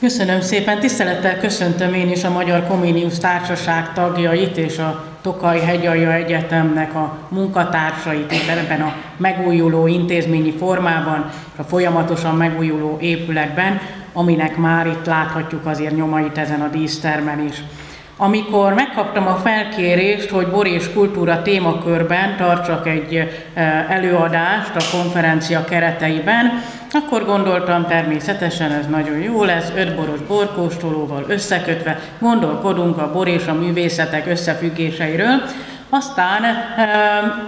Köszönöm szépen, tisztelettel köszöntöm én is a Magyar Comenius Társaság tagjait és a Tokaj Hegyalja Egyetemnek a munkatársait itt ebben a megújuló intézményi formában, a folyamatosan megújuló épületben, aminek már itt láthatjuk azért nyomait ezen a dísztermen is. Amikor megkaptam a felkérést, hogy bor és kultúra témakörben tartsak egy előadást a konferencia kereteiben, akkor gondoltam természetesen ez nagyon jó lesz, ötboros borkóstolóval összekötve gondolkodunk a bor és a művészetek összefüggéseiről, aztán e,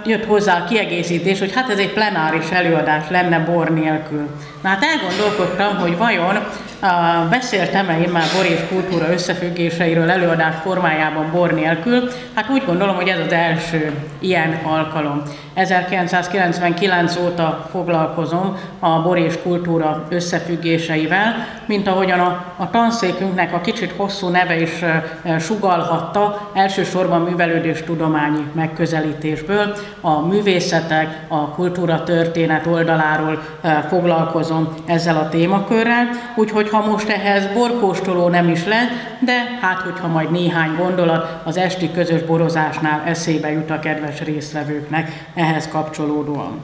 jött hozzá a kiegészítés, hogy hát ez egy plenáris előadás lenne bor nélkül. Na hát elgondolkodtam, hogy vajon a, beszéltem-e én már bor kultúra összefüggéseiről előadás formájában bor nélkül? Hát úgy gondolom, hogy ez az első ilyen alkalom. 1999 óta foglalkozom a bor kultúra összefüggéseivel, mint ahogyan a, a tanszékünknek a kicsit hosszú neve is e, sugalhatta, elsősorban művelődés tudományi megközelítésből, a művészetek, a kultúra történet oldaláról foglalkozom ezzel a témakörrel, úgyhogy ha most ehhez borkóstoló nem is lett, de hát hogyha majd néhány gondolat az esti közös borozásnál eszébe jut a kedves résztvevőknek ehhez kapcsolódóan.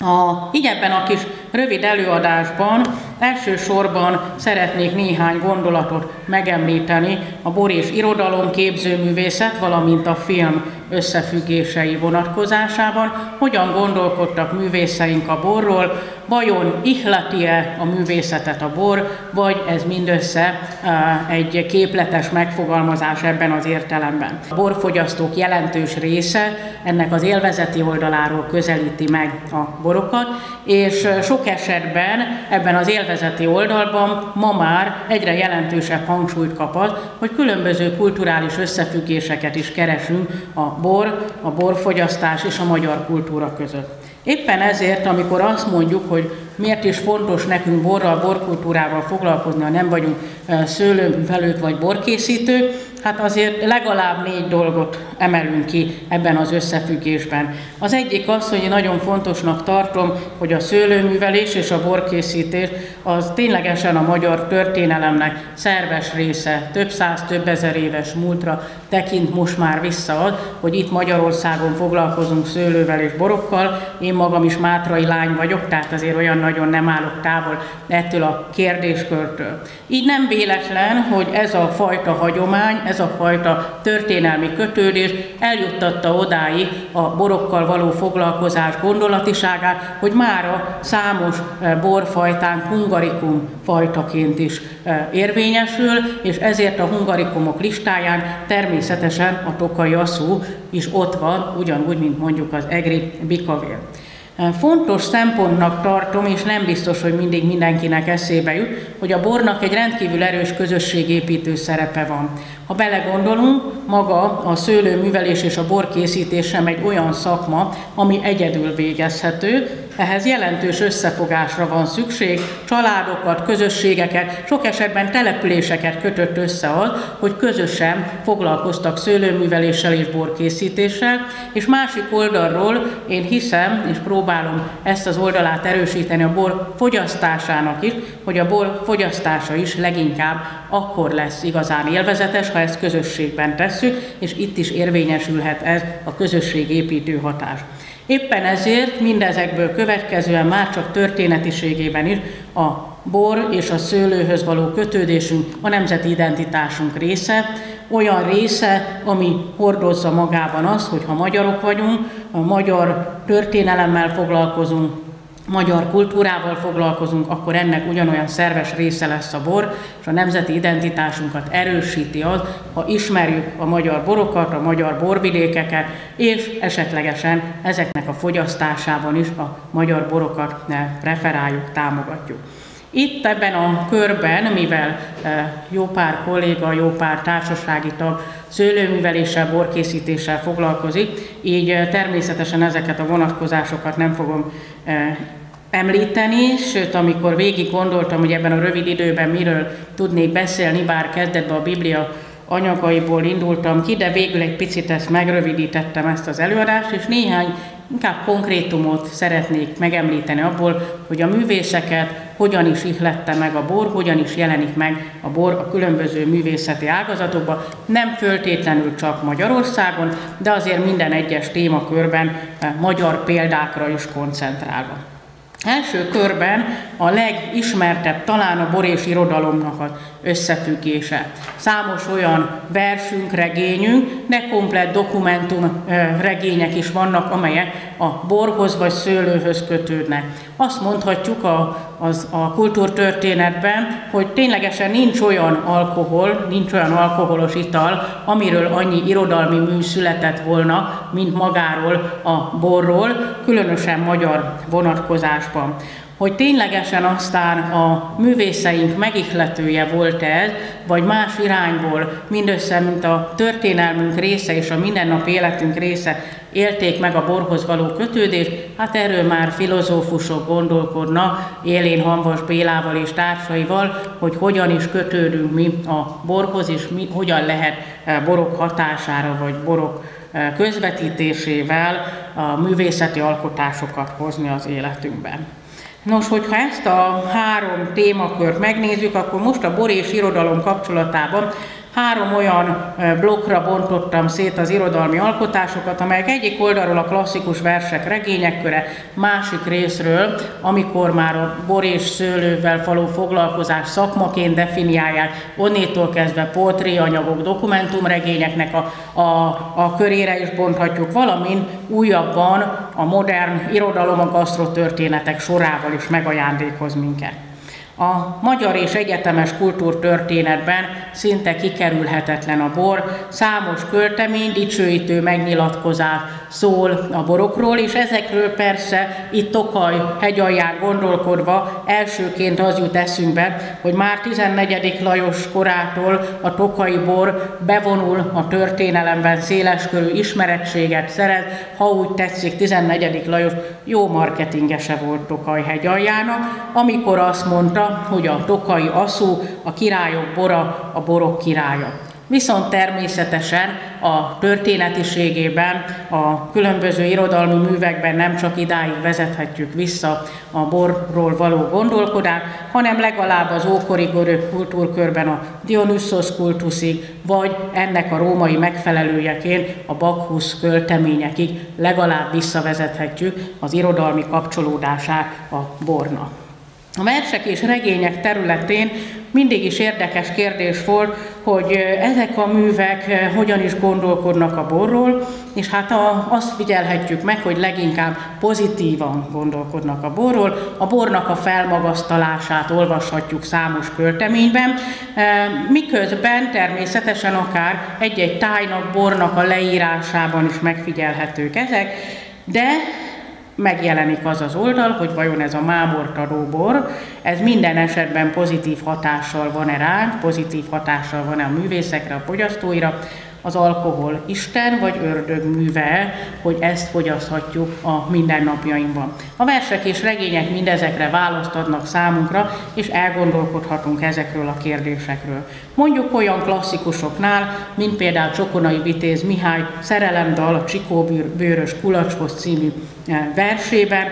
A, így ebben a kis rövid előadásban elsősorban szeretnék néhány gondolatot megemlíteni a bor és irodalom képzőművészet, valamint a film összefüggései vonatkozásában, hogyan gondolkodtak művészeink a borról, vajon ihleti-e a művészetet a bor, vagy ez mindössze egy képletes megfogalmazás ebben az értelemben. A borfogyasztók jelentős része ennek az élvezeti oldaláról közelíti meg a borokat, és sok esetben ebben az élvezeti oldalban ma már egyre jelentősebb hangsúlyt kap az, hogy különböző kulturális összefüggéseket is keresünk a bor, a borfogyasztás és a magyar kultúra között. Éppen ezért, amikor azt mondjuk, hogy miért is fontos nekünk borral, borkultúrával foglalkozni, ha nem vagyunk szőlőművelők vagy borkészítők, hát azért legalább négy dolgot emelünk ki ebben az összefüggésben. Az egyik az, hogy én nagyon fontosnak tartom, hogy a szőlőművelés és a borkészítés az ténylegesen a magyar történelemnek szerves része, több száz, több ezer éves múltra tekint most már vissza hogy itt Magyarországon foglalkozunk szőlővel és borokkal. Én magam is mátrai lány vagyok, tehát azért olyan nagyon nem állok távol ettől a kérdéskörtől. Így nem véletlen, hogy ez a fajta hagyomány, ez a fajta történelmi kötődés eljuttatta odáig a borokkal való foglalkozás gondolatiságát, hogy mára számos borfajtán hungarikum fajtaként is érvényesül, és ezért a hungarikumok listáján természetesen a tokai asszú is ott van, ugyanúgy, mint mondjuk az egri bikavér. Fontos szempontnak tartom, és nem biztos, hogy mindig mindenkinek eszébe jut, hogy a bornak egy rendkívül erős közösségépítő szerepe van. Ha belegondolunk, maga a szőlőművelés és a borkészítés sem egy olyan szakma, ami egyedül végezhető, ehhez jelentős összefogásra van szükség, családokat, közösségeket, sok esetben településeket kötött össze az, hogy közösen foglalkoztak szőlőműveléssel és borkészítéssel, és másik oldalról én hiszem, és próbálom ezt az oldalát erősíteni a bor fogyasztásának is, hogy a bor fogyasztása is leginkább akkor lesz igazán élvezetes, ha ezt közösségben tesszük, és itt is érvényesülhet ez a közösségépítő hatás. Éppen ezért mindezekből következően már csak történetiségében is a bor és a szőlőhöz való kötődésünk a nemzeti identitásunk része, olyan része, ami hordozza magában azt, hogy ha magyarok vagyunk, a magyar történelemmel foglalkozunk, magyar kultúrával foglalkozunk, akkor ennek ugyanolyan szerves része lesz a bor, és a nemzeti identitásunkat erősíti az, ha ismerjük a magyar borokat, a magyar borvidékeket, és esetlegesen ezeknek a fogyasztásában is a magyar borokat preferáljuk, támogatjuk. Itt ebben a körben, mivel eh, jó pár kolléga, jó pár társasági tag szőlőműveléssel, borkészítéssel foglalkozik, így eh, természetesen ezeket a vonatkozásokat nem fogom eh, említeni, sőt, amikor végig gondoltam, hogy ebben a rövid időben miről tudnék beszélni, bár kezdetben a Biblia anyagaiból indultam ki, de végül egy picit ezt megrövidítettem ezt az előadást, és néhány inkább konkrétumot szeretnék megemlíteni abból, hogy a művészeket hogyan is ihlette meg a bor, hogyan is jelenik meg a bor a különböző művészeti ágazatokban, nem föltétlenül csak Magyarországon, de azért minden egyes témakörben magyar példákra is koncentrálva. Első körben a legismertebb talán a bor és irodalomnak az összefüggése. Számos olyan versünk, regényünk, de komplett dokumentum regények is vannak, amelyek a borhoz vagy szőlőhöz kötődnek. Azt mondhatjuk a, az, a kultúrtörténetben, hogy ténylegesen nincs olyan alkohol, nincs olyan alkoholos ital, amiről annyi irodalmi mű született volna, mint magáról a borról, különösen magyar vonatkozásban Japão. Hogy ténylegesen aztán a művészeink megihletője volt ez, vagy más irányból, mindössze, mint a történelmünk része és a mindennapi életünk része élték meg a borhoz való kötődést, hát erről már filozófusok gondolkodna, élén Hanvas Bélával és társaival, hogy hogyan is kötődünk mi a borhoz, és mi, hogyan lehet e, borok hatására, vagy borok e, közvetítésével a művészeti alkotásokat hozni az életünkben. Nos, hogyha ezt a három témakört megnézzük, akkor most a bor és irodalom kapcsolatában Három olyan blokkra bontottam szét az irodalmi alkotásokat, amelyek egyik oldalról a klasszikus versek, regények köre, másik részről, amikor már a bor és szőlővel való foglalkozás szakmaként definiálják, onnétól kezdve anyagok, dokumentumregényeknek a, a, a körére is bonthatjuk, valamint újabban a modern irodalom, a gasztrotörténetek sorával is megajándékoz minket. A magyar és egyetemes kultúrtörténetben szinte kikerülhetetlen a bor, számos költemény, dicsőítő megnyilatkozás szól a borokról, és ezekről persze itt Tokaj hegyalján gondolkodva elsőként az jut eszünkbe, hogy már 14. Lajos korától a tokai bor bevonul a történelemben széleskörű ismerettséget szerez, ha úgy tetszik 14. Lajos jó marketingese volt Tokaj hegyaljának, amikor azt mondta, hogy a tokai aszú, a királyok bora, a borok királya. Viszont természetesen a történetiségében, a különböző irodalmi művekben nem csak idáig vezethetjük vissza a borról való gondolkodást, hanem legalább az ókori görög kultúrkörben a Dionysos kultuszig, vagy ennek a római megfelelőjeként a Bakhusz költeményekig legalább visszavezethetjük az irodalmi kapcsolódását a bornak. A versek és regények területén mindig is érdekes kérdés volt, hogy ezek a művek hogyan is gondolkodnak a borról, és hát a, azt figyelhetjük meg, hogy leginkább pozitívan gondolkodnak a borról. A bornak a felmagasztalását olvashatjuk számos költeményben, miközben természetesen akár egy-egy tájnak, bornak a leírásában is megfigyelhetők ezek, de megjelenik az az oldal, hogy vajon ez a mámortadó bor, ez minden esetben pozitív hatással van-e ránk, pozitív hatással van-e a művészekre, a fogyasztóira, az alkohol Isten vagy ördög műve, hogy ezt fogyaszthatjuk a mindennapjainkban. A versek és regények mindezekre választ adnak számunkra, és elgondolkodhatunk ezekről a kérdésekről. Mondjuk olyan klasszikusoknál, mint például Csokonai Vitéz Mihály Szerelemdal a Csikó bőrös kulacshoz című eh, versében,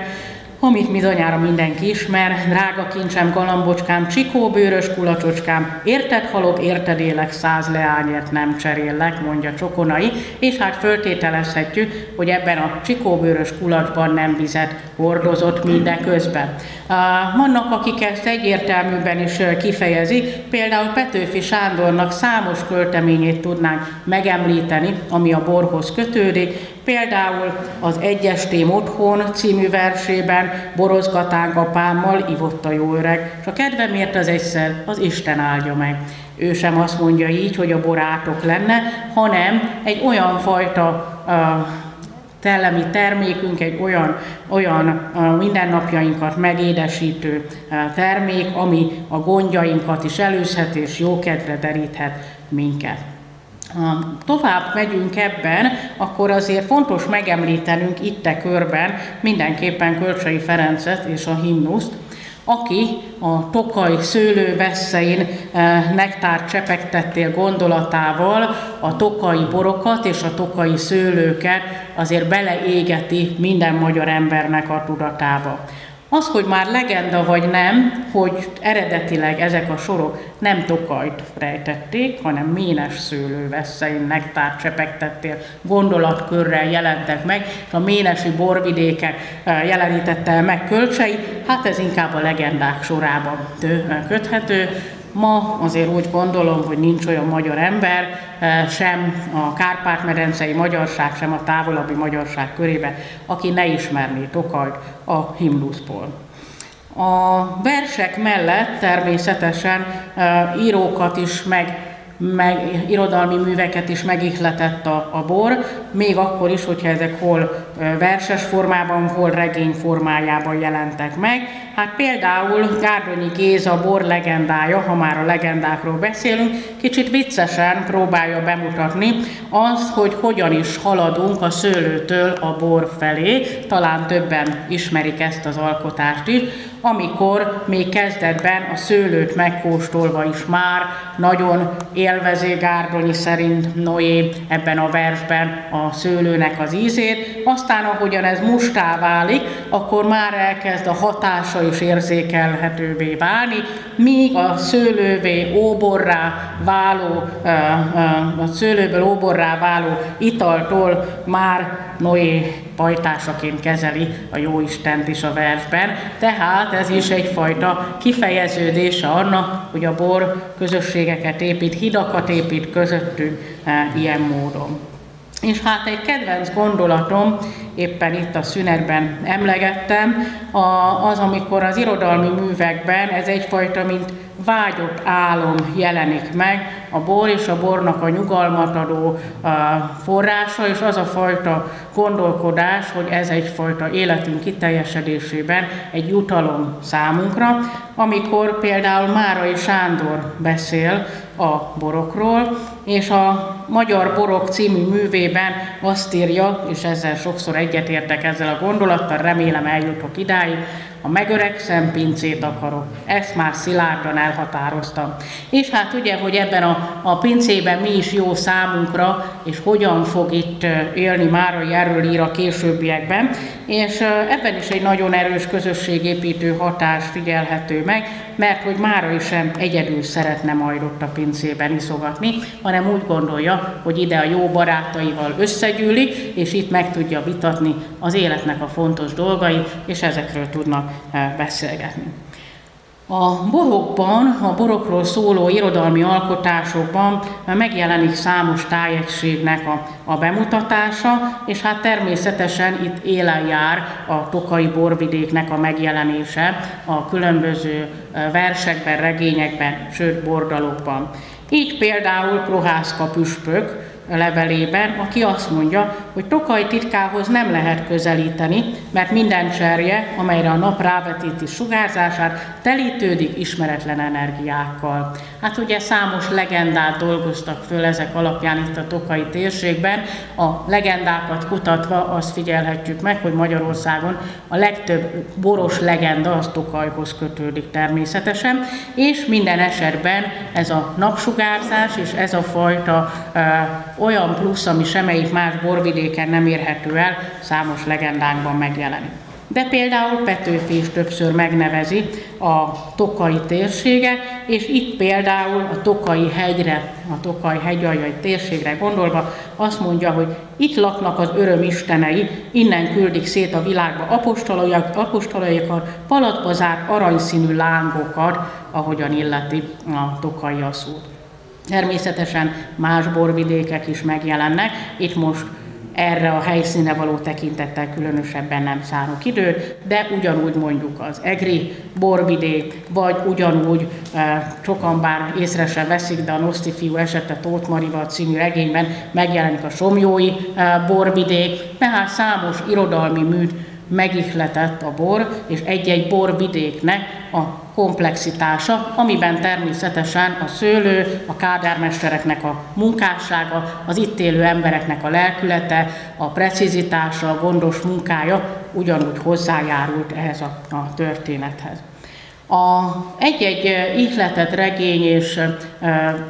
amit bizonyára mindenki ismer, drága kincsem, galambocskám, csikóbőrös kulacsocskám, érted halok, érted élek, száz leányért nem cseréllek, mondja Csokonai, és hát föltételezhetjük, hogy ebben a csikóbőrös kulacsban nem vizet hordozott mindeközben. Vannak, akik ezt egyértelműben is kifejezi, például Petőfi Sándornak számos költeményét tudnánk megemlíteni, ami a borhoz kötődik, például az Egyestém otthon című versében borozgatánk apámmal ivott a jó öreg, és a kedvemért az egyszer az Isten áldja meg. Ő sem azt mondja így, hogy a borátok lenne, hanem egy olyan fajta uh, tellemi termékünk, egy olyan, olyan mindennapjainkat megédesítő termék, ami a gondjainkat is előzhet és jókedvre deríthet minket. Ha tovább megyünk ebben, akkor azért fontos megemlítenünk itt a körben mindenképpen Kölcsei Ferencet és a himnuszt, aki a Tokaj szőlővesszein eh, nektár csepegtettél gondolatával a tokai borokat és a tokai szőlőket azért beleégeti minden magyar embernek a tudatába. Az, hogy már legenda vagy nem, hogy eredetileg ezek a sorok nem tokajt rejtették, hanem ménes szőlővesszein nektárt csepegtettél, gondolatkörrel jelentek meg, és a ménesi borvidéke eh, jelenítette meg kölcsei, hát ez inkább a legendák sorába köthető. Ma azért úgy gondolom, hogy nincs olyan magyar ember, eh, sem a Kárpát-medencei magyarság, sem a távolabbi magyarság körébe, aki ne ismerné Tokajt a himnuszból. A versek mellett természetesen eh, írókat is meg meg irodalmi műveket is megihletett a, a bor, még akkor is, hogyha ezek hol verses formában, hol regény formájában jelentek meg. Hát például Gárdonyi Géza bor legendája, ha már a legendákról beszélünk, kicsit viccesen próbálja bemutatni azt, hogy hogyan is haladunk a szőlőtől a bor felé. Talán többen ismerik ezt az alkotást is, amikor még kezdetben a szőlőt megkóstolva is már nagyon élvezé Gárdonyi szerint Noé ebben a versben a szőlőnek az ízét, aztán ahogyan ez mustá válik, akkor már elkezd a hatása is érzékelhetővé válni, míg a szőlővé óborrá váló, a szőlőből óborrá váló italtól már Noé pajtásaként kezeli a Jóistent is a versben, tehát ez is egyfajta kifejeződése annak, hogy a bor közösségeket épít, hidakat épít közöttünk e, ilyen módon. És hát egy kedvenc gondolatom, éppen itt a szünetben emlegettem, az, amikor az irodalmi művekben ez egyfajta, mint vágyott álom jelenik meg, a bor és a bornak a nyugalmat adó forrása, és az a fajta gondolkodás, hogy ez egyfajta életünk kiteljesedésében egy jutalom számunkra, amikor például Márai Sándor beszél a borokról, és a Magyar Borok című művében azt írja, és ezzel sokszor egyetértek ezzel a gondolattal, remélem eljutok idáig, a megöregszem pincét akarok. Ezt már szilárdan elhatároztam. És hát ugye, hogy ebben a, a pincében mi is jó számunkra, és hogyan fog itt élni már, erről ír a későbbiekben. És ebben is egy nagyon erős közösségépítő hatás figyelhető meg, mert hogy Mára is sem egyedül szeretne majd ott a pincében iszogatni, hanem úgy gondolja, hogy ide a jó barátaival összegyűlik, és itt meg tudja vitatni az életnek a fontos dolgai, és ezekről tudnak beszélgetni. A borokban, a borokról szóló irodalmi alkotásokban megjelenik számos tájegységnek a, a bemutatása, és hát természetesen itt élen jár a tokai borvidéknek a megjelenése a különböző versekben, regényekben, sőt bordalokban. Így például Prohászka püspök, levelében, aki azt mondja, hogy Tokaj titkához nem lehet közelíteni, mert minden cserje, amelyre a nap rávetíti sugárzását, telítődik ismeretlen energiákkal. Hát ugye számos legendát dolgoztak föl ezek alapján itt a Tokai térségben. A legendákat kutatva azt figyelhetjük meg, hogy Magyarországon a legtöbb boros legenda az Tokajhoz kötődik természetesen, és minden esetben ez a napsugárzás és ez a fajta olyan plusz, ami semmelyik más borvidéken nem érhető el, számos legendánkban megjelenik. De például Petőfi is többször megnevezi a Tokai térsége, és itt például a Tokai hegyre, a Tokai hegyaljai térségre gondolva azt mondja, hogy itt laknak az öröm istenei, innen küldik szét a világba apostolaikat, palatba zárt aranyszínű lángokat, ahogyan illeti a Tokai aszút. Természetesen más borvidékek is megjelennek, itt most erre a helyszíne való tekintettel különösebben nem szánok időt, de ugyanúgy mondjuk az Egri borvidék, vagy ugyanúgy e, sokan bár észre sem veszik, de a Noszti fiú esete Tóth Marival című regényben megjelenik a Somjói e, borvidék, tehát számos irodalmi műt megihletett a bor, és egy-egy borvidéknek a komplexitása, amiben természetesen a szőlő, a kádármestereknek a munkássága, az itt élő embereknek a lelkülete, a precizitása, a gondos munkája ugyanúgy hozzájárult ehhez a, a történethez. A egy-egy ihletet, regény és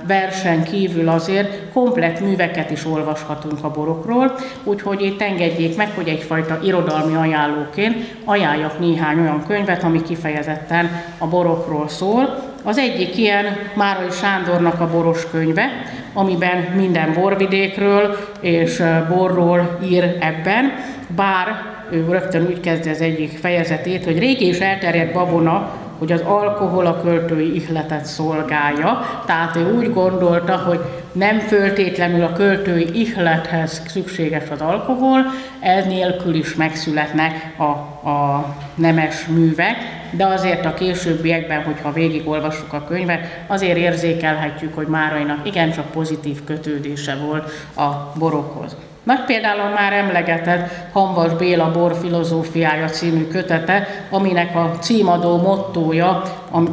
versen kívül azért komplet műveket is olvashatunk a borokról, úgyhogy itt engedjék meg, hogy egyfajta irodalmi ajánlóként ajánljak néhány olyan könyvet, ami kifejezetten a borokról szól. Az egyik ilyen Márai Sándornak a boros könyve, amiben minden borvidékről és borról ír ebben, bár ő rögtön úgy kezdi az egyik fejezetét, hogy régi és elterjedt babona hogy az alkohol a költői ihletet szolgálja. Tehát ő úgy gondolta, hogy nem föltétlenül a költői ihlethez szükséges az alkohol, ez nélkül is megszületnek a, a nemes művek, de azért a későbbiekben, hogyha végigolvassuk a könyvet, azért érzékelhetjük, hogy Márainak igencsak pozitív kötődése volt a borokhoz. Nagy például már emlegetett Hanvas Béla Bor filozófiája című kötete, aminek a címadó mottója,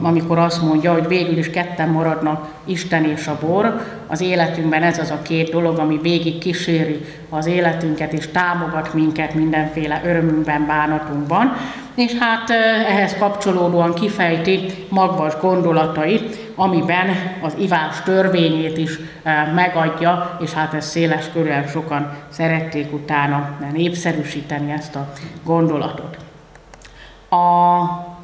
amikor azt mondja, hogy végül is ketten maradnak Isten és a bor, az életünkben ez az a két dolog, ami végig kíséri az életünket és támogat minket mindenféle örömünkben, bánatunkban. És hát ehhez kapcsolódóan kifejti magvas gondolatait, amiben az ivás törvényét is megadja, és hát ezt széles körül sokan szerették utána népszerűsíteni ezt a gondolatot. A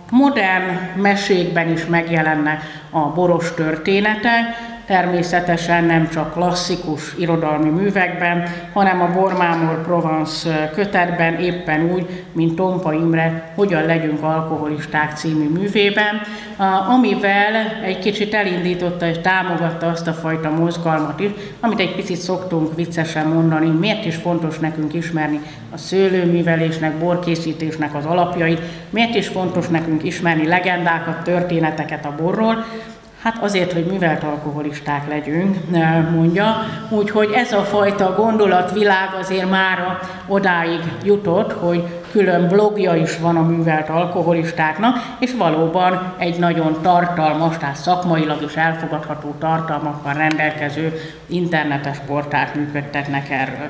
modern mesékben is megjelennek a boros történetek, természetesen nem csak klasszikus irodalmi művekben, hanem a Bormámor Provence kötetben éppen úgy, mint Tompa Imre Hogyan legyünk alkoholisták című művében, amivel egy kicsit elindította és támogatta azt a fajta mozgalmat is, amit egy picit szoktunk viccesen mondani, miért is fontos nekünk ismerni a szőlőművelésnek, borkészítésnek az alapjait, miért is fontos nekünk ismerni legendákat, történeteket a borról, Hát azért, hogy művelt alkoholisták legyünk, mondja. Úgyhogy ez a fajta gondolatvilág azért már odáig jutott, hogy külön blogja is van a művelt alkoholistáknak, és valóban egy nagyon tartalmas, tehát szakmailag is elfogadható tartalmakkal rendelkező internetes portált működtetnek erről.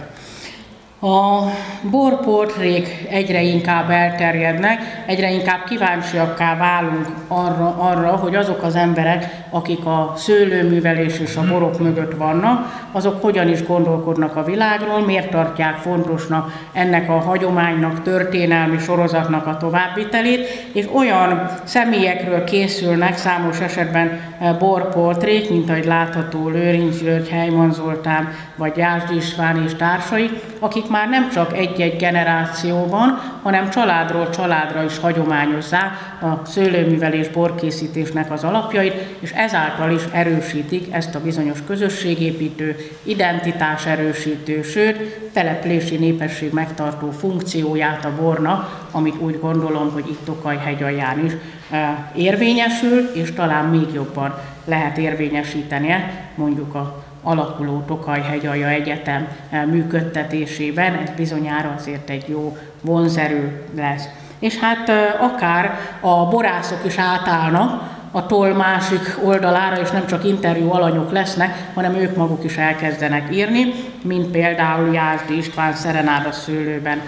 A borportrék egyre inkább elterjednek, egyre inkább kíváncsiakká válunk arra, arra, hogy azok az emberek, akik a szőlőművelés és a borok mögött vannak, azok hogyan is gondolkodnak a világról, miért tartják fontosnak ennek a hagyománynak, történelmi sorozatnak a továbbvitelét, és olyan személyekről készülnek számos esetben eh, borportrék, mint ahogy látható Lőrinc György, Helyman Zoltán, vagy Jászd István és társai, akik már nem csak egy-egy generációban, hanem családról családra is hagyományozzák a szőlőművelés borkészítésnek az alapjait, és ezáltal is erősítik ezt a bizonyos közösségépítő, identitás erősítő, sőt, települési népesség megtartó funkcióját a bornak, amit úgy gondolom, hogy itt Tokaj hegyalján is e, érvényesül, és talán még jobban lehet érvényesítenie mondjuk a alakuló Tokaj hegyalja Egyetem e, működtetésében, ez bizonyára azért egy jó vonzerő lesz. És hát akár a borászok is átállnak a toll másik oldalára, és nem csak interjú alanyok lesznek, hanem ők maguk is elkezdenek írni, mint például Jászdi István Szerenáda szőlőben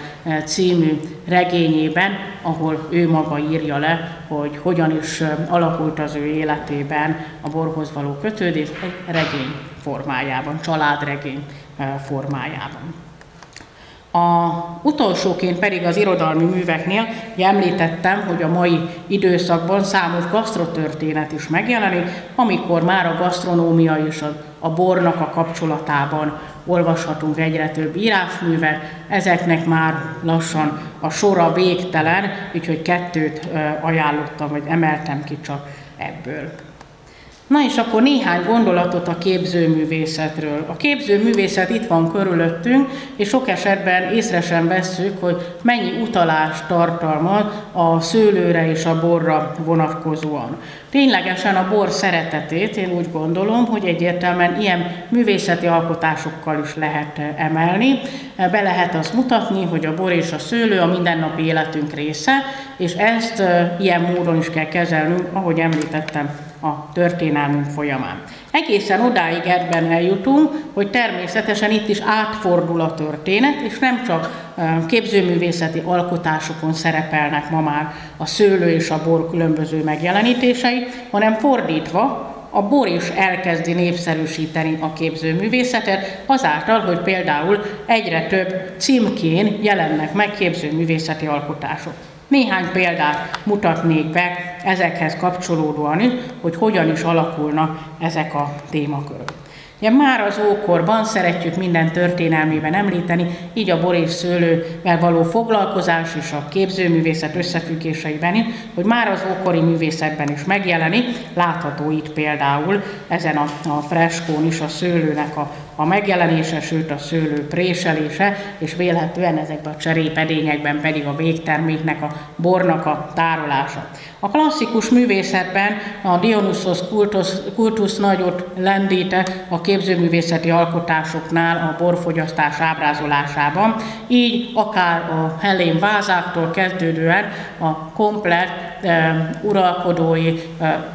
című regényében, ahol ő maga írja le, hogy hogyan is alakult az ő életében a borhoz való kötődés egy regény formájában, családregény formájában. A utolsóként pedig az irodalmi műveknél említettem, hogy a mai időszakban számos gasztrotörténet is megjelenik, amikor már a gasztronómia és a, a bornak a kapcsolatában olvashatunk egyre több írásművet, ezeknek már lassan a sora végtelen, úgyhogy kettőt ajánlottam, vagy emeltem ki csak ebből. Na és akkor néhány gondolatot a képzőművészetről. A képzőművészet itt van körülöttünk, és sok esetben észre sem vesszük, hogy mennyi utalást tartalmaz a szőlőre és a borra vonatkozóan. Ténylegesen a bor szeretetét én úgy gondolom, hogy egyértelműen ilyen művészeti alkotásokkal is lehet emelni. Be lehet azt mutatni, hogy a bor és a szőlő a mindennapi életünk része, és ezt ilyen módon is kell kezelnünk, ahogy említettem a történelmünk folyamán. Egészen odáig ebben eljutunk, hogy természetesen itt is átfordul a történet, és nem csak képzőművészeti alkotásokon szerepelnek ma már a szőlő és a bor különböző megjelenítései, hanem fordítva a bor is elkezdi népszerűsíteni a képzőművészetet, azáltal, hogy például egyre több címkén jelennek meg képzőművészeti alkotások. Néhány példát mutatnék be ezekhez kapcsolódóan, hogy hogyan is alakulnak ezek a témakörök. Ugye már az ókorban szeretjük minden történelmében említeni, így a bor és szőlővel való foglalkozás és a képzőművészet összefüggéseiben, hogy már az ókori művészetben is megjelenik, látható itt például ezen a, a freskón is a szőlőnek a a megjelenése, sőt a szőlő préselése, és vélhetően ezekben a cserépedényekben pedig a végterméknek, a bornak a tárolása. A klasszikus művészetben a Dionysos kultusz, kultusz nagyot lendíte a képzőművészeti alkotásoknál a borfogyasztás ábrázolásában, így akár a hellén vázáktól kezdődően a komplet uralkodói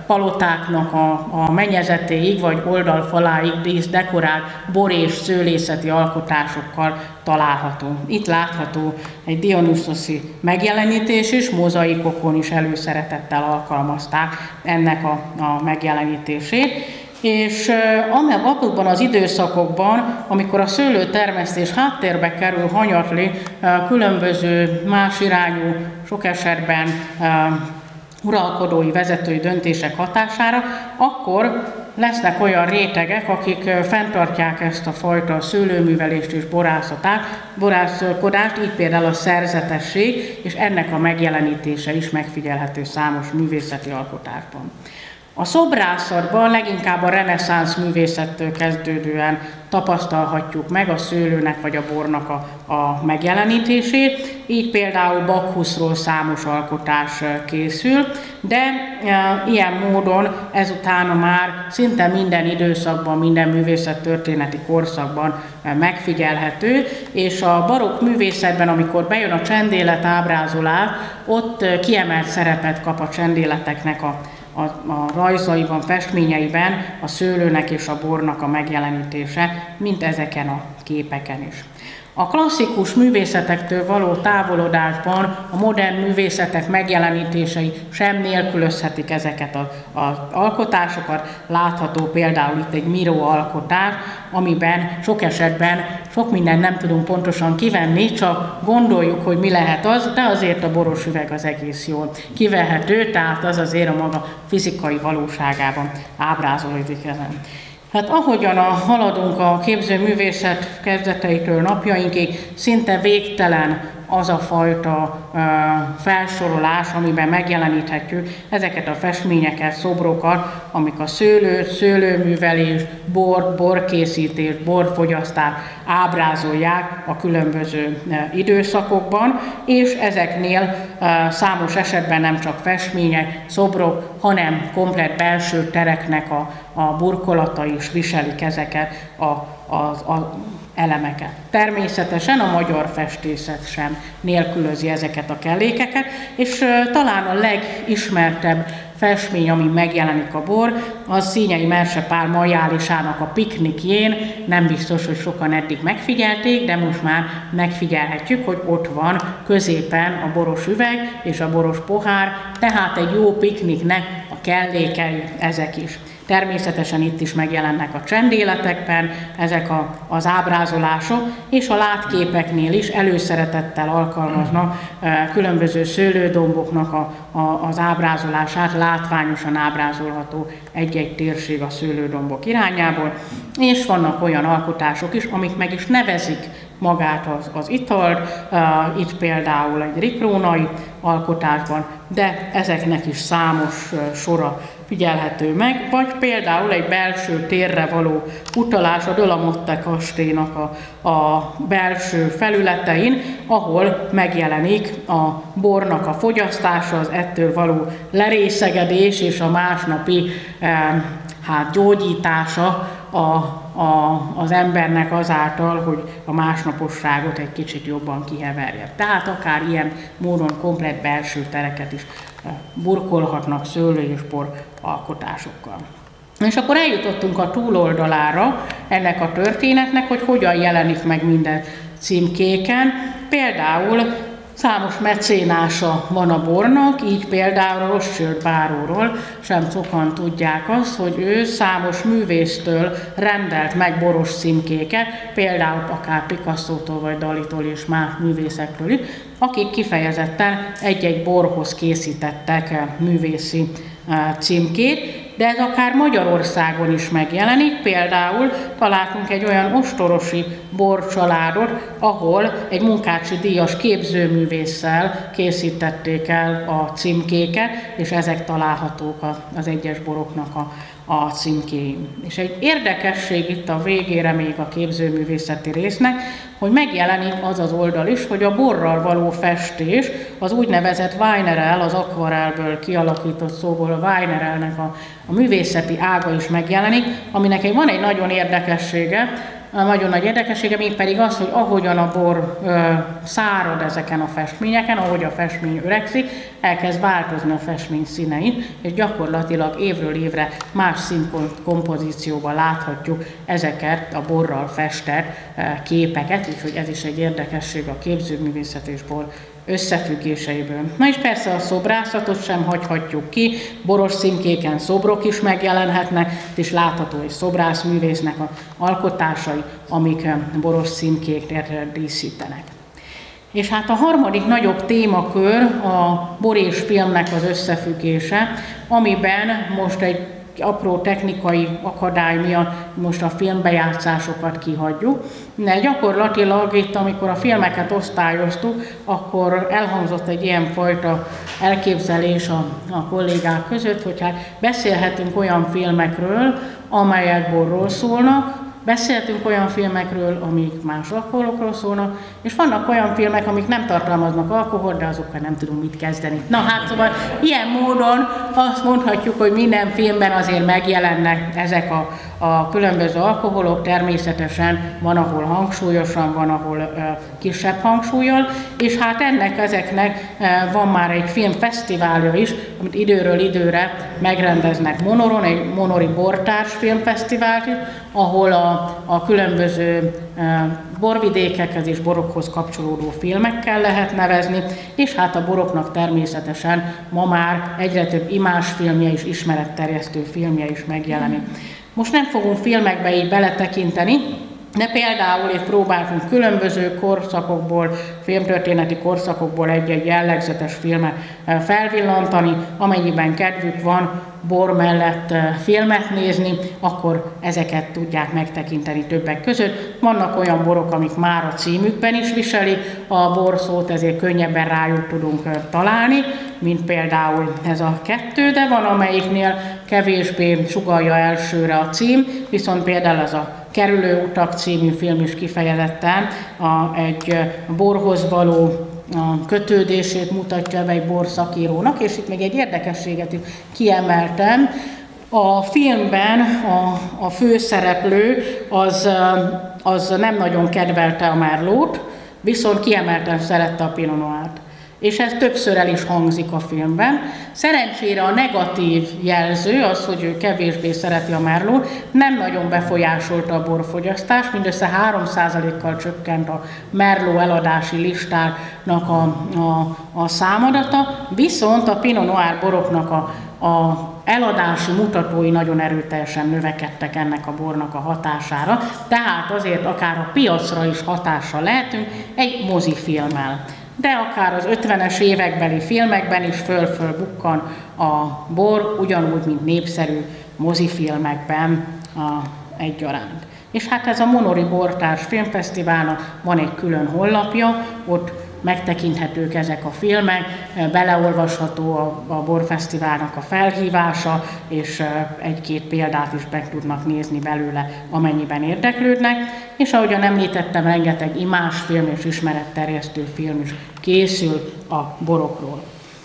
palotáknak a, a mennyezetéig vagy oldalfaláig dísz dekorált bor és szőlészeti alkotásokkal található. Itt látható egy Dionysoszi megjelenítés is, mozaikokon is előszeretettel alkalmazták ennek a, a megjelenítését. És abban az időszakokban, amikor a szőlőtermesztés háttérbe kerül hanyatli különböző más irányú, sok esetben uralkodói, vezetői döntések hatására, akkor lesznek olyan rétegek, akik fenntartják ezt a fajta szőlőművelést és borászatát, borászkodást, így például a szerzetesség, és ennek a megjelenítése is megfigyelhető számos művészeti alkotásban. A szobrászatban leginkább a reneszánsz művészettől kezdődően tapasztalhatjuk meg a szőlőnek vagy a bornak a, a megjelenítését. Így például Bakhuszról számos alkotás készül, de e, ilyen módon ezután már szinte minden időszakban, minden művészettörténeti korszakban megfigyelhető, és a barokk művészetben, amikor bejön a csendélet ábrázolás, ott kiemelt szerepet kap a csendéleteknek a a, a rajzaiban, festményeiben a szőlőnek és a bornak a megjelenítése, mint ezeken a képeken is. A klasszikus művészetektől való távolodásban a modern művészetek megjelenítései sem nélkülözhetik ezeket az alkotásokat. Látható például itt egy Miró alkotás, amiben sok esetben sok mindent nem tudunk pontosan kivenni, csak gondoljuk, hogy mi lehet az, de azért a boros üveg az egész jól kivehető, tehát az azért a maga fizikai valóságában ábrázolódik ezen. Hát ahogyan a, haladunk a képzőművészet kezdeteitől napjainkig, szinte végtelen az a fajta felsorolás, amiben megjeleníthetjük ezeket a festményeket, szobrokat, amik a szőlő, szőlőművelés, bor, borkészítés, borfogyasztás ábrázolják a különböző időszakokban, és ezeknél számos esetben nem csak festmények, szobrok, hanem komplet belső tereknek a, a burkolata is viselik ezeket a, az a elemeket. Természetesen a magyar festészet sem nélkülözi ezeket a kellékeket, és talán a legismertebb festmény, ami megjelenik a bor, az Színyei Mersepál majálisának a piknikjén. Nem biztos, hogy sokan eddig megfigyelték, de most már megfigyelhetjük, hogy ott van középen a boros üveg és a boros pohár, tehát egy jó pikniknek a kellékei ezek is. Természetesen itt is megjelennek a csendéletekben ezek a, az ábrázolások, és a látképeknél is előszeretettel alkalmaznak különböző szőlődomboknak a, a, az ábrázolását, látványosan ábrázolható egy-egy térség a szőlődombok irányából, és vannak olyan alkotások is, amik meg is nevezik magát az, az italt, uh, itt például egy riprónai alkotásban, de ezeknek is számos uh, sora figyelhető meg, vagy például egy belső térre való utalás a Dölamotte kastélynak a, a belső felületein, ahol megjelenik a bornak a fogyasztása, az ettől való lerészegedés és a másnapi hát, gyógyítása a, a, az embernek azáltal, hogy a másnaposságot egy kicsit jobban kiheverje. Tehát akár ilyen módon komplet belső tereket is burkolhatnak szőlő és bor alkotásokkal. És akkor eljutottunk a túloldalára ennek a történetnek, hogy hogyan jelenik meg minden címkéken. Például Számos mecénása van a bornak, így például Rothschild báróról sem sokan tudják azt, hogy ő számos művésztől rendelt meg boros címkéket, például akár Picasso-tól vagy Dalitól és más művészektől is, akik kifejezetten egy-egy borhoz készítettek művészi eh, címkét, de ez akár Magyarországon is megjelenik. Például találtunk egy olyan ostorosi borcsaládot, ahol egy munkácsi díjas képzőművésszel készítették el a címkéket, és ezek találhatók az egyes boroknak a a címkéim. És egy érdekesség itt a végére még a képzőművészeti résznek, hogy megjelenik az az oldal is, hogy a borral való festés, az úgynevezett Weinerel, az akvarelből kialakított szóból a Weinerelnek a, a művészeti ága is megjelenik, aminek van egy nagyon érdekessége, nagyon nagy érdekessége, még pedig az, hogy ahogyan a bor szárad ezeken a festményeken, ahogy a festmény öregszik, elkezd változni a festmény színein, és gyakorlatilag évről évre más színkompozícióban láthatjuk ezeket a borral festett képeket, úgyhogy ez is egy érdekesség a képzőművészet és bor összefüggéseiből. Na és persze a szobrászatot sem hagyhatjuk ki, boros színkéken szobrok is megjelenhetnek, és látható egy szobrászművésznek a alkotásai, amik boros színkék díszítenek. És hát a harmadik nagyobb témakör a bor és filmnek az összefüggése, amiben most egy apró technikai akadály miatt most a filmbejátszásokat kihagyjuk. De gyakorlatilag itt, amikor a filmeket osztályoztuk, akkor elhangzott egy ilyen fajta elképzelés a, a kollégák között, hogy hát beszélhetünk olyan filmekről, amelyek borról szólnak, Beszéltünk olyan filmekről, amik más alkoholokról szólnak, és vannak olyan filmek, amik nem tartalmaznak alkoholt, de azokkal nem tudunk mit kezdeni. Na hát szóval ilyen módon azt mondhatjuk, hogy minden filmben azért megjelennek ezek a, a különböző alkoholok, természetesen van, ahol hangsúlyosan, van, ahol kisebb hangsúlyjal, és hát ennek, ezeknek van már egy filmfesztiválja is, amit időről időre megrendeznek Monoron, egy Monori Bortárs filmfesztivált, ahol a, a különböző borvidékekhez és borokhoz kapcsolódó filmekkel lehet nevezni, és hát a boroknak természetesen ma már egyre több imásfilmje és ismeretterjesztő filmje is megjelenik. Most nem fogunk filmekbe így beletekinteni, de például itt próbáltunk különböző korszakokból, filmtörténeti korszakokból egy-egy jellegzetes filmet eh, felvillantani, amennyiben kedvük van bor mellett eh, filmet nézni, akkor ezeket tudják megtekinteni többek között. Vannak olyan borok, amik már a címükben is viseli a borszót, ezért könnyebben rájuk tudunk eh, találni, mint például ez a kettő, de van amelyiknél kevésbé sugalja elsőre a cím, viszont például ez a Kerülő utak című film is kifejezetten a, egy borhoz való a kötődését mutatja be egy borszakírónak, és itt még egy érdekességet kiemeltem. A filmben a, a főszereplő az, az nem nagyon kedvelte a Merlót, viszont kiemelten szerette a Pinot Noir-t és ez többször el is hangzik a filmben. Szerencsére a negatív jelző, az, hogy ő kevésbé szereti a merló, nem nagyon befolyásolta a borfogyasztást, mindössze 3%-kal csökkent a merló eladási listának a, a, a számadata, viszont a Pinot Noir boroknak a, a eladási mutatói nagyon erőteljesen növekedtek ennek a bornak a hatására, tehát azért akár a piacra is hatással lehetünk egy mozifilmmel de akár az 50-es évekbeli filmekben is föl-föl bukkan a bor, ugyanúgy, mint népszerű mozifilmekben a, egyaránt. És hát ez a Monori Bortárs Filmfesztiválnak van egy külön honlapja, ott megtekinthetők ezek a filmek, beleolvasható a, a Borfesztiválnak a felhívása, és egy-két példát is meg tudnak nézni belőle, amennyiben érdeklődnek. És ahogyan említettem, rengeteg imásfilm és ismeretterjesztő film is készül a borokról.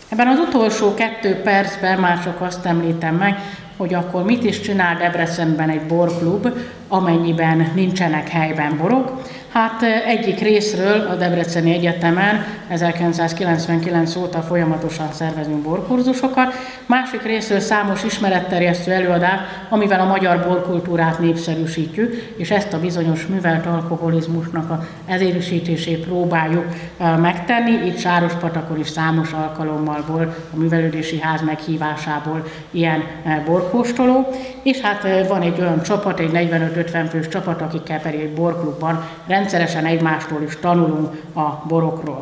Ebben az utolsó kettő percben már csak azt említem meg, hogy akkor mit is csinál Debrecenben egy borklub, amennyiben nincsenek helyben borok. Hát egyik részről a Debreceni Egyetemen 1999 óta folyamatosan szervezünk borkurzusokat, másik részről számos ismeretterjesztő előadás, amivel a magyar borkultúrát népszerűsítjük, és ezt a bizonyos művelt alkoholizmusnak a ezérűsítését próbáljuk megtenni. Itt Sárospatakon is számos alkalommal volt a művelődési ház meghívásából ilyen borkóstoló, és hát van egy olyan csapat, egy 45-50 fős csapat, akikkel pedig egy borklubban rendszeresen egymástól is tanulunk a borokról.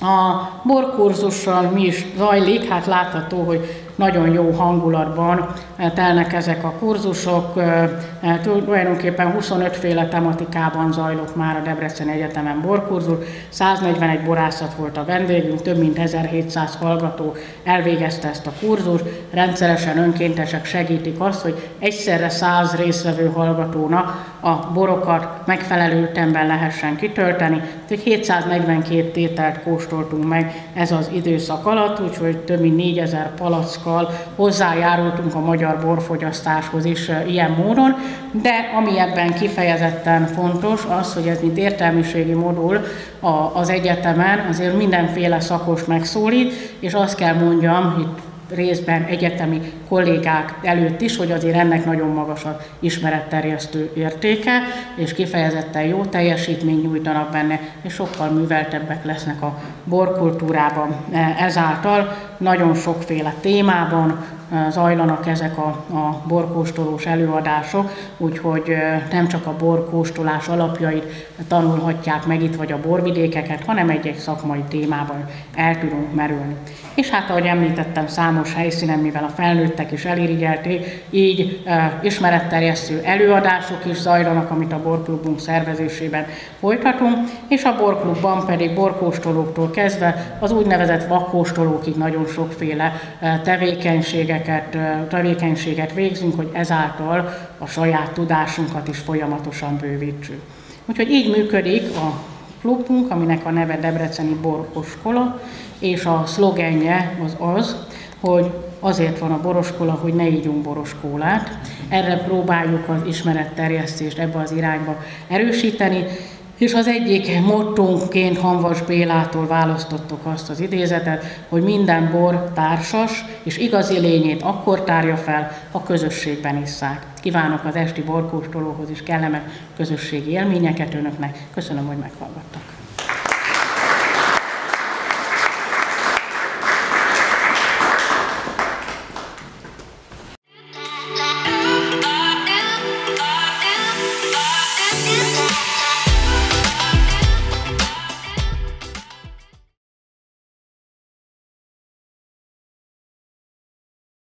A borkurzussal mi is zajlik, hát látható, hogy nagyon jó hangulatban telnek ezek a kurzusok. Tulajdonképpen 25 féle tematikában zajlott már a Debrecen Egyetemen borkurzus. 141 borászat volt a vendégünk, több mint 1700 hallgató elvégezte ezt a kurzus. Rendszeresen önkéntesek segítik azt, hogy egyszerre 100 részvevő hallgatónak a borokat megfelelő ütemben lehessen kitölteni. Tehát 742 tételt kóstoltunk meg ez az időszak alatt, úgyhogy több mint 4000 palacka százalékkal hozzájárultunk a magyar borfogyasztáshoz is ilyen módon, de ami ebben kifejezetten fontos, az, hogy ez mint értelmiségi modul az egyetemen azért mindenféle szakos megszólít, és azt kell mondjam, itt részben egyetemi kollégák előtt is, hogy azért ennek nagyon magas a ismeretterjesztő értéke, és kifejezetten jó teljesítményt nyújtanak benne, és sokkal műveltebbek lesznek a borkultúrában. Ezáltal nagyon sokféle témában zajlanak ezek a, a borkóstolós előadások, úgyhogy nem csak a borkóstolás alapjait tanulhatják meg itt, vagy a borvidékeket, hanem egy-egy szakmai témában el tudunk merülni. És hát, ahogy említettem, számos helyszínen, mivel a felnőttek is elirigyelték, így e, ismeretterjesztő előadások is zajlanak, amit a borklubunk szervezésében folytatunk, és a borklubban pedig borkóstolóktól kezdve az úgynevezett vakkóstolókig nagyon sokféle tevékenységek tevékenységeket, tevékenységet végzünk, hogy ezáltal a saját tudásunkat is folyamatosan bővítsük. Úgyhogy így működik a klubunk, aminek a neve Debreceni Boroskola, és a szlogenje az az, hogy azért van a boroskola, hogy ne ígyunk boroskólát. Erre próbáljuk az ismeretterjesztést ebbe az irányba erősíteni, és az egyik mottónként Hanvas Bélától választottuk azt az idézetet, hogy minden bor társas, és igazi lényét akkor tárja fel, ha közösségben isszák. Kívánok az esti borkóstolóhoz is kellemes közösségi élményeket önöknek. Köszönöm, hogy meghallgattak.